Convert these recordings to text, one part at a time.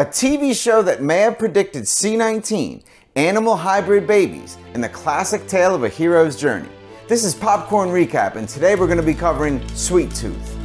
A TV show that may have predicted C19, animal hybrid babies, and the classic tale of a hero's journey. This is Popcorn Recap, and today we're going to be covering Sweet Tooth.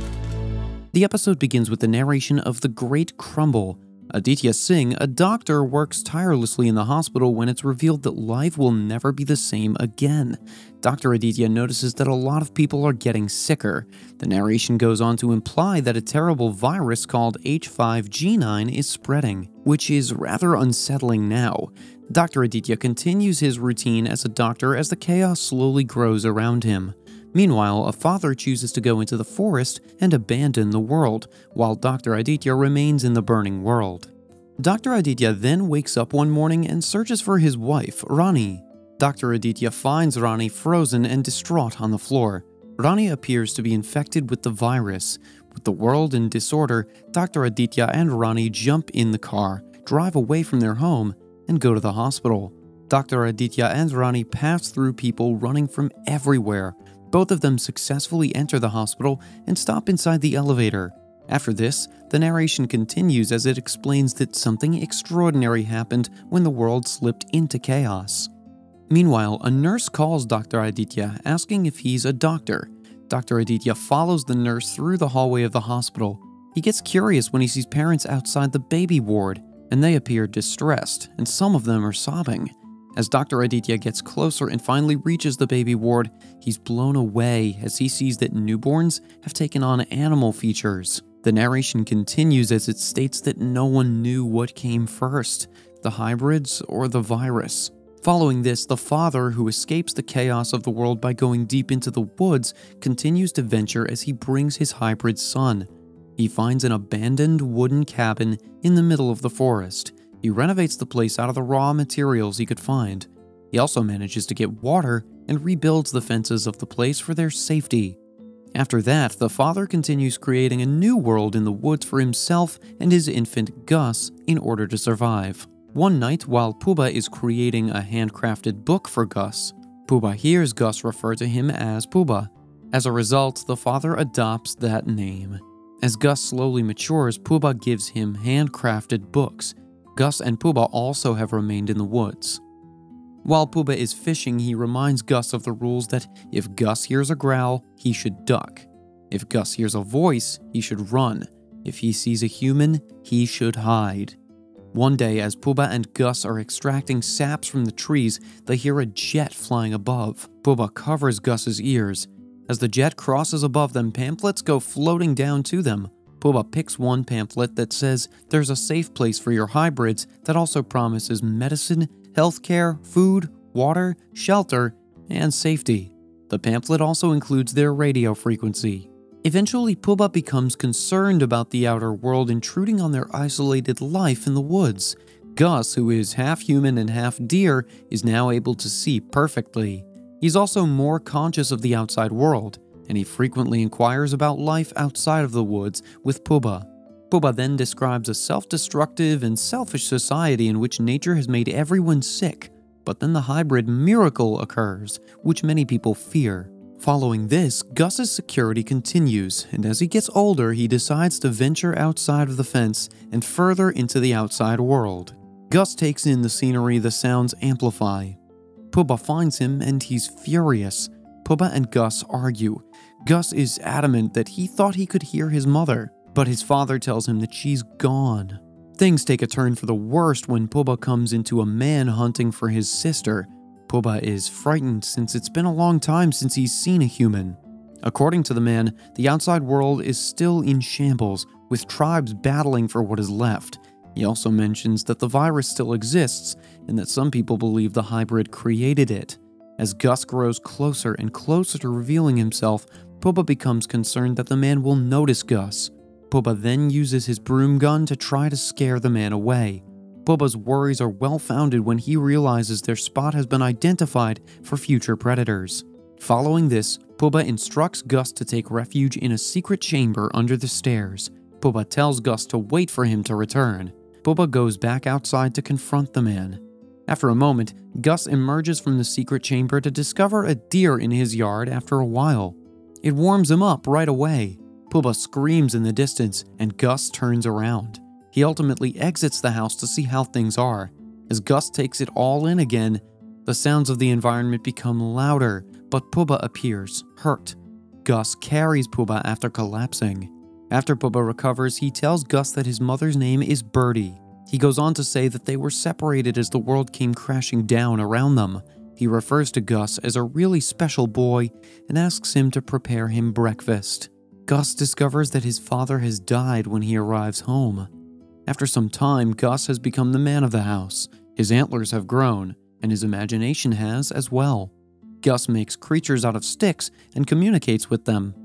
The episode begins with the narration of The Great Crumble, Aditya Singh, a doctor, works tirelessly in the hospital when it's revealed that life will never be the same again. Dr. Aditya notices that a lot of people are getting sicker. The narration goes on to imply that a terrible virus called H5G9 is spreading, which is rather unsettling now. Dr. Aditya continues his routine as a doctor as the chaos slowly grows around him. Meanwhile, a father chooses to go into the forest and abandon the world, while Dr. Aditya remains in the burning world. Dr. Aditya then wakes up one morning and searches for his wife, Rani. Dr. Aditya finds Rani frozen and distraught on the floor. Rani appears to be infected with the virus. With the world in disorder, Dr. Aditya and Rani jump in the car, drive away from their home, and go to the hospital. Dr. Aditya and Rani pass through people running from everywhere, both of them successfully enter the hospital and stop inside the elevator. After this, the narration continues as it explains that something extraordinary happened when the world slipped into chaos. Meanwhile, a nurse calls Dr. Aditya asking if he's a doctor. Dr. Aditya follows the nurse through the hallway of the hospital. He gets curious when he sees parents outside the baby ward, and they appear distressed, and some of them are sobbing. As Dr. Aditya gets closer and finally reaches the baby ward, he's blown away as he sees that newborns have taken on animal features. The narration continues as it states that no one knew what came first the hybrids or the virus. Following this, the father, who escapes the chaos of the world by going deep into the woods, continues to venture as he brings his hybrid son. He finds an abandoned wooden cabin in the middle of the forest. He renovates the place out of the raw materials he could find. He also manages to get water and rebuilds the fences of the place for their safety. After that, the father continues creating a new world in the woods for himself and his infant Gus in order to survive. One night, while Pubba is creating a handcrafted book for Gus, Pubba hears Gus refer to him as Pubba. As a result, the father adopts that name. As Gus slowly matures, Pubba gives him handcrafted books Gus and Pubba also have remained in the woods. While Pubba is fishing, he reminds Gus of the rules that if Gus hears a growl, he should duck. If Gus hears a voice, he should run. If he sees a human, he should hide. One day, as Pubba and Gus are extracting saps from the trees, they hear a jet flying above. Pubba covers Gus's ears. As the jet crosses above them, pamphlets go floating down to them. Pubba picks one pamphlet that says there's a safe place for your hybrids that also promises medicine, healthcare, food, water, shelter, and safety. The pamphlet also includes their radio frequency. Eventually, Pubba becomes concerned about the outer world intruding on their isolated life in the woods. Gus, who is half human and half deer, is now able to see perfectly. He's also more conscious of the outside world and he frequently inquires about life outside of the woods with Puba. Pubba then describes a self destructive and selfish society in which nature has made everyone sick, but then the hybrid miracle occurs, which many people fear. Following this, Gus's security continues, and as he gets older, he decides to venture outside of the fence and further into the outside world. Gus takes in the scenery the sounds amplify. Pubba finds him and he's furious. Pubba and Gus argue, Gus is adamant that he thought he could hear his mother, but his father tells him that she's gone. Things take a turn for the worst when Pubba comes into a man hunting for his sister. Pubba is frightened since it's been a long time since he's seen a human. According to the man, the outside world is still in shambles, with tribes battling for what is left. He also mentions that the virus still exists and that some people believe the hybrid created it. As Gus grows closer and closer to revealing himself, Pubba becomes concerned that the man will notice Gus. Pubba then uses his broom gun to try to scare the man away. Pubba's worries are well founded when he realizes their spot has been identified for future predators. Following this, Pubba instructs Gus to take refuge in a secret chamber under the stairs. Pubba tells Gus to wait for him to return. Pubba goes back outside to confront the man. After a moment, Gus emerges from the secret chamber to discover a deer in his yard after a while. It warms him up right away. Pubba screams in the distance, and Gus turns around. He ultimately exits the house to see how things are. As Gus takes it all in again, the sounds of the environment become louder, but Pubba appears, hurt. Gus carries Pubba after collapsing. After Pubba recovers, he tells Gus that his mother's name is Birdie. He goes on to say that they were separated as the world came crashing down around them. He refers to Gus as a really special boy and asks him to prepare him breakfast. Gus discovers that his father has died when he arrives home. After some time, Gus has become the man of the house. His antlers have grown, and his imagination has as well. Gus makes creatures out of sticks and communicates with them.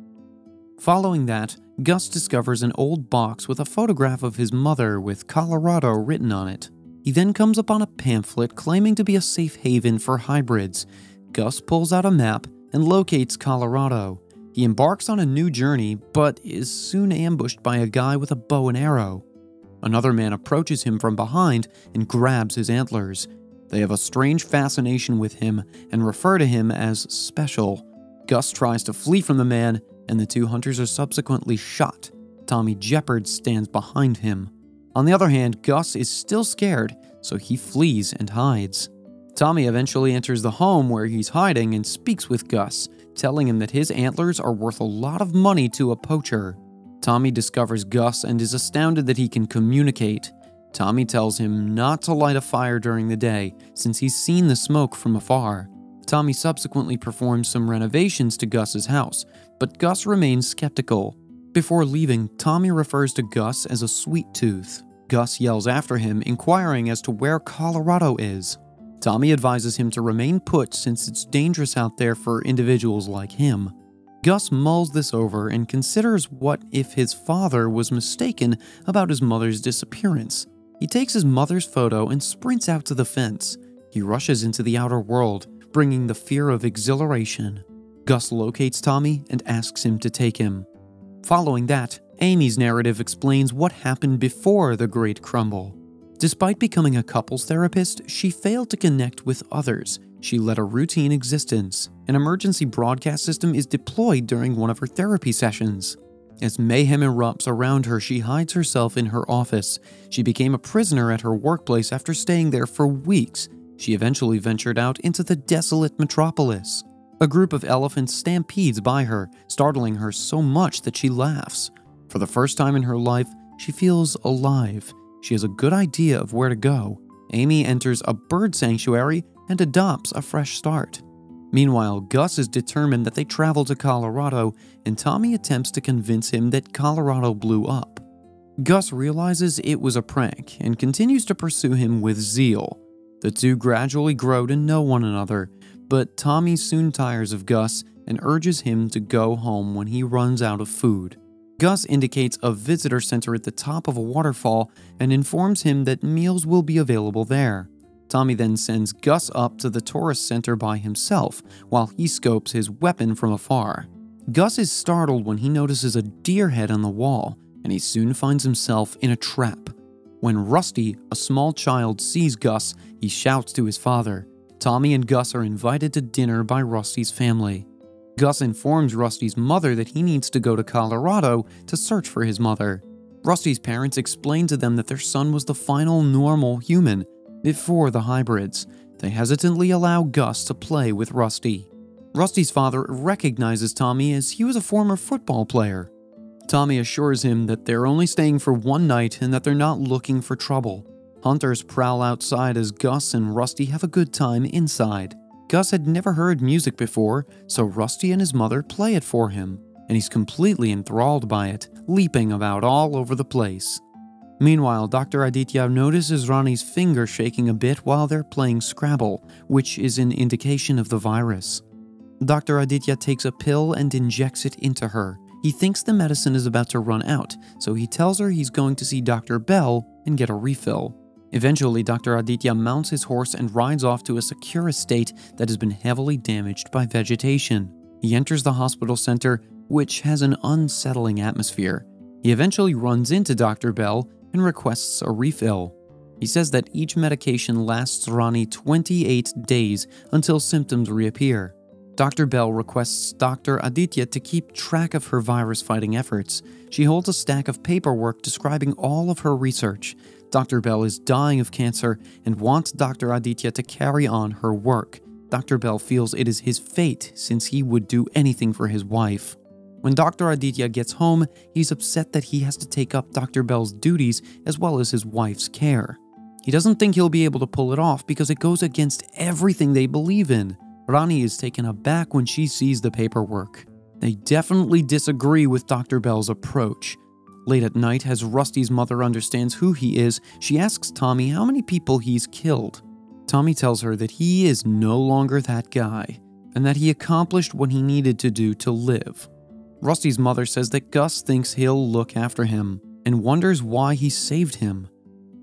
Following that, Gus discovers an old box with a photograph of his mother with Colorado written on it. He then comes upon a pamphlet claiming to be a safe haven for hybrids. Gus pulls out a map and locates Colorado. He embarks on a new journey, but is soon ambushed by a guy with a bow and arrow. Another man approaches him from behind and grabs his antlers. They have a strange fascination with him and refer to him as special. Gus tries to flee from the man, and the two hunters are subsequently shot. Tommy Jepperd stands behind him. On the other hand, Gus is still scared, so he flees and hides. Tommy eventually enters the home where he's hiding and speaks with Gus, telling him that his antlers are worth a lot of money to a poacher. Tommy discovers Gus and is astounded that he can communicate. Tommy tells him not to light a fire during the day since he's seen the smoke from afar. Tommy subsequently performs some renovations to Gus's house, but Gus remains skeptical. Before leaving, Tommy refers to Gus as a sweet tooth. Gus yells after him, inquiring as to where Colorado is. Tommy advises him to remain put since it's dangerous out there for individuals like him. Gus mulls this over and considers what if his father was mistaken about his mother's disappearance. He takes his mother's photo and sprints out to the fence. He rushes into the outer world, bringing the fear of exhilaration. Gus locates Tommy and asks him to take him. Following that, Aimee's narrative explains what happened before the Great Crumble. Despite becoming a couples therapist, she failed to connect with others she led a routine existence. An emergency broadcast system is deployed during one of her therapy sessions. As mayhem erupts around her, she hides herself in her office. She became a prisoner at her workplace after staying there for weeks. She eventually ventured out into the desolate metropolis. A group of elephants stampedes by her, startling her so much that she laughs. For the first time in her life, she feels alive. She has a good idea of where to go. Amy enters a bird sanctuary and adopts a fresh start. Meanwhile, Gus is determined that they travel to Colorado, and Tommy attempts to convince him that Colorado blew up. Gus realizes it was a prank and continues to pursue him with zeal. The two gradually grow to know one another, but Tommy soon tires of Gus and urges him to go home when he runs out of food. Gus indicates a visitor center at the top of a waterfall and informs him that meals will be available there. Tommy then sends Gus up to the tourist center by himself while he scopes his weapon from afar. Gus is startled when he notices a deer head on the wall, and he soon finds himself in a trap. When Rusty, a small child, sees Gus, he shouts to his father. Tommy and Gus are invited to dinner by Rusty's family. Gus informs Rusty's mother that he needs to go to Colorado to search for his mother. Rusty's parents explain to them that their son was the final normal human before the hybrids, they hesitantly allow Gus to play with Rusty. Rusty's father recognizes Tommy as he was a former football player. Tommy assures him that they're only staying for one night and that they're not looking for trouble. Hunters prowl outside as Gus and Rusty have a good time inside. Gus had never heard music before, so Rusty and his mother play it for him, and he's completely enthralled by it, leaping about all over the place. Meanwhile, Dr. Aditya notices Rani's finger shaking a bit while they're playing Scrabble, which is an indication of the virus. Dr. Aditya takes a pill and injects it into her. He thinks the medicine is about to run out, so he tells her he's going to see Dr. Bell and get a refill. Eventually, Dr. Aditya mounts his horse and rides off to a secure estate that has been heavily damaged by vegetation. He enters the hospital center, which has an unsettling atmosphere. He eventually runs into Dr. Bell and requests a refill. He says that each medication lasts Rani 28 days until symptoms reappear. Dr. Bell requests Dr. Aditya to keep track of her virus fighting efforts. She holds a stack of paperwork describing all of her research. Dr. Bell is dying of cancer and wants Dr. Aditya to carry on her work. Dr. Bell feels it is his fate since he would do anything for his wife. When Dr. Aditya gets home, he's upset that he has to take up Dr. Bell's duties as well as his wife's care. He doesn't think he'll be able to pull it off because it goes against everything they believe in. Rani is taken aback when she sees the paperwork. They definitely disagree with Dr. Bell's approach. Late at night, as Rusty's mother understands who he is, she asks Tommy how many people he's killed. Tommy tells her that he is no longer that guy, and that he accomplished what he needed to do to live. Rusty's mother says that Gus thinks he'll look after him, and wonders why he saved him.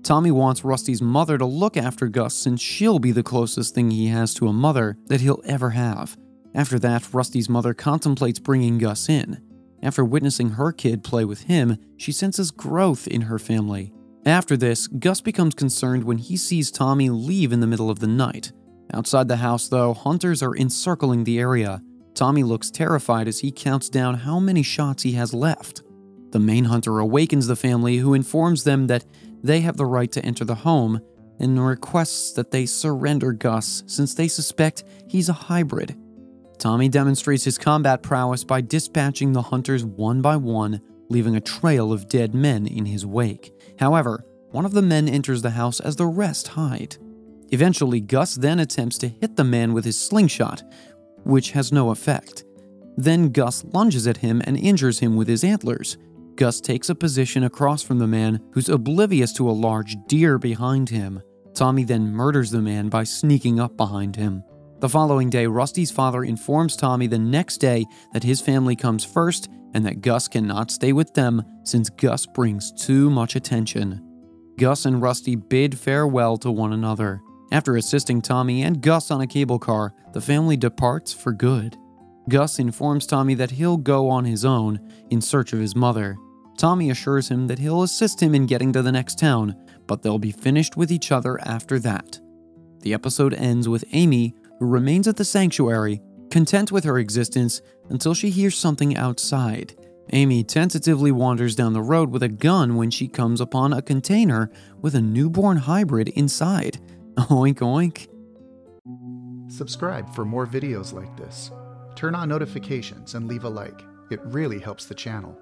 Tommy wants Rusty's mother to look after Gus since she'll be the closest thing he has to a mother that he'll ever have. After that, Rusty's mother contemplates bringing Gus in. After witnessing her kid play with him, she senses growth in her family. After this, Gus becomes concerned when he sees Tommy leave in the middle of the night. Outside the house, though, hunters are encircling the area. Tommy looks terrified as he counts down how many shots he has left. The main hunter awakens the family, who informs them that they have the right to enter the home and requests that they surrender Gus since they suspect he's a hybrid. Tommy demonstrates his combat prowess by dispatching the hunters one by one, leaving a trail of dead men in his wake. However, one of the men enters the house as the rest hide. Eventually, Gus then attempts to hit the man with his slingshot, which has no effect. Then Gus lunges at him and injures him with his antlers. Gus takes a position across from the man, who's oblivious to a large deer behind him. Tommy then murders the man by sneaking up behind him. The following day, Rusty's father informs Tommy the next day that his family comes first and that Gus cannot stay with them since Gus brings too much attention. Gus and Rusty bid farewell to one another. After assisting Tommy and Gus on a cable car, the family departs for good. Gus informs Tommy that he'll go on his own in search of his mother. Tommy assures him that he'll assist him in getting to the next town, but they'll be finished with each other after that. The episode ends with Aimee who remains at the sanctuary, content with her existence until she hears something outside. Aimee tentatively wanders down the road with a gun when she comes upon a container with a newborn hybrid inside. Oink oink. Subscribe for more videos like this. Turn on notifications and leave a like. It really helps the channel.